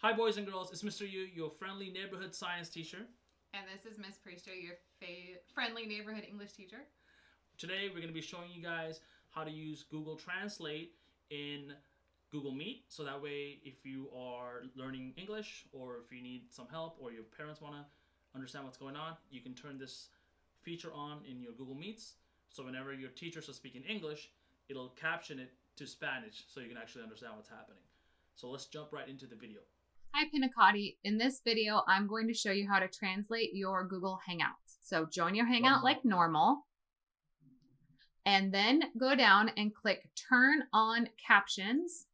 Hi, boys and girls. It's Mr. Yu, your friendly neighborhood science teacher. And this is Miss Priester, your fa- friendly neighborhood English teacher. Today, we're going to be showing you guys how to use Google Translate in Google Meet. So that way, if you are learning English or if you need some help or your parents want to understand what's going on, you can turn this feature on in your Google Meets. So whenever your teachers are speaking English, it'll caption it to Spanish so you can actually understand what's happening. So let's jump right into the video. Hi Pinnacotti. In this video, I'm going to show you how to translate your Google Hangouts. So join your Hangout like normal. And then go down and click Turn on Captions.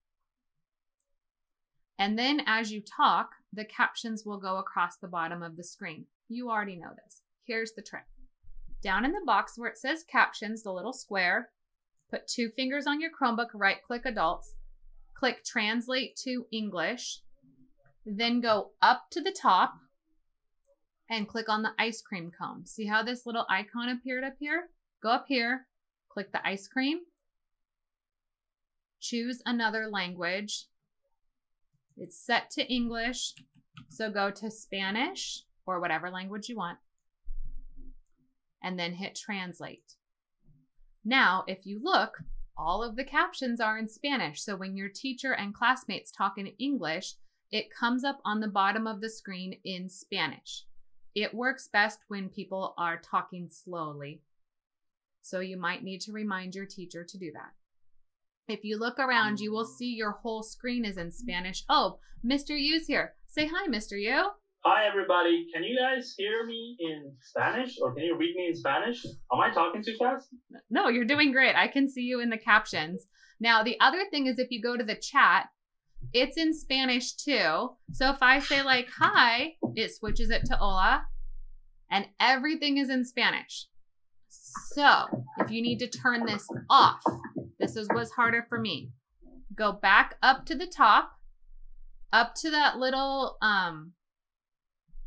And then as you talk, the captions will go across the bottom of the screen. You already know this. Here's the trick. Down in the box where it says Captions, the little square, put two fingers on your Chromebook, right click Adults, click Translate to English, then go up to the top and click on the ice cream cone. See how this little icon appeared up here? Go up here, click the ice cream, choose another language. It's set to English, so go to Spanish or whatever language you want, and then hit translate. Now, if you look, all of the captions are in Spanish, so when your teacher and classmates talk in English, it comes up on the bottom of the screen in Spanish. It works best when people are talking slowly. So you might need to remind your teacher to do that. If you look around, you will see your whole screen is in Spanish. Oh, Mr. Yu's here. Say hi, Mr. Yu. Hi, everybody. Can you guys hear me in Spanish or can you read me in Spanish? Am I talking too fast? No, you're doing great. I can see you in the captions. Now, the other thing is if you go to the chat, it's in Spanish too. So if I say like hi, it switches it to hola and everything is in Spanish. So if you need to turn this off, this is what's harder for me. Go back up to the top, up to that little, um,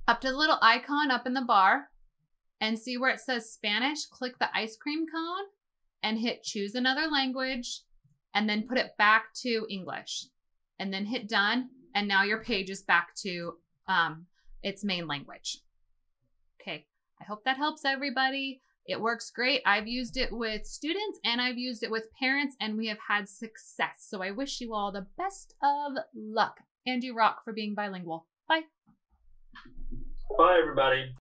up to the little icon up in the bar and see where it says Spanish. Click the ice cream cone and hit choose another language and then put it back to English and then hit done. And now your page is back to um, its main language. Okay, I hope that helps everybody. It works great. I've used it with students and I've used it with parents and we have had success. So I wish you all the best of luck. And you rock for being bilingual. Bye. Bye, everybody.